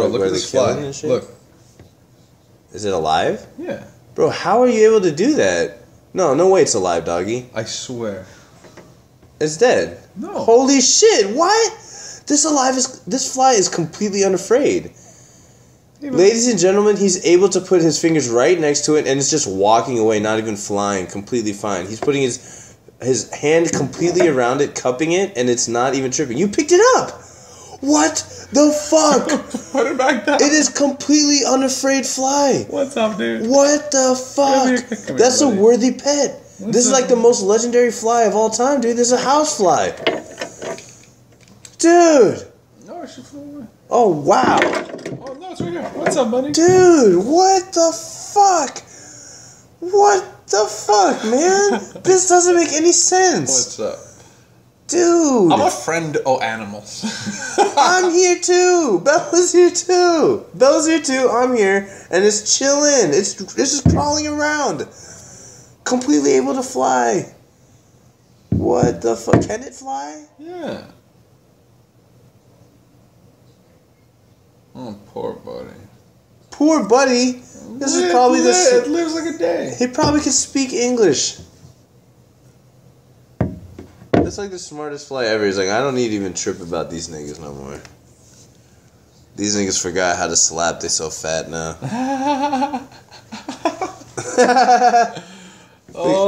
Bro, look at this fly. Look. Is it alive? Yeah. Bro, how are you able to do that? No, no way it's alive, doggy. I swear. It's dead. No. Holy shit, what? This alive is this fly is completely unafraid. Ladies and gentlemen, he's able to put his fingers right next to it and it's just walking away, not even flying, completely fine. He's putting his his hand completely around it, cupping it, and it's not even tripping. You picked it up. What the fuck? Put it back down. it is completely unafraid fly. What's up, dude? What the Come here, fuck? come here, That's a worthy pet. this is like the most legendary fly of all time, dude. This is a house fly. Dude. No, should fly away. Oh wow. Oh, no, it's right here. What's up, buddy? Dude, what the fuck? What the fuck, man? this doesn't make any sense. What's up? Dude. I'm a friend of animals. I'm here too. Bella's here too. Bella's here too. I'm here, and it's chilling. It's it's just crawling around, completely able to fly. What the fuck? Can it fly? yeah. Oh, poor buddy. Poor buddy. This is It probably the. li- It lives like a day. He probably can speak English. That's like the smartest fly ever. He's like, I don't need to even trip about these niggas no more. These niggas forgot how to slap. They so fat now. oh.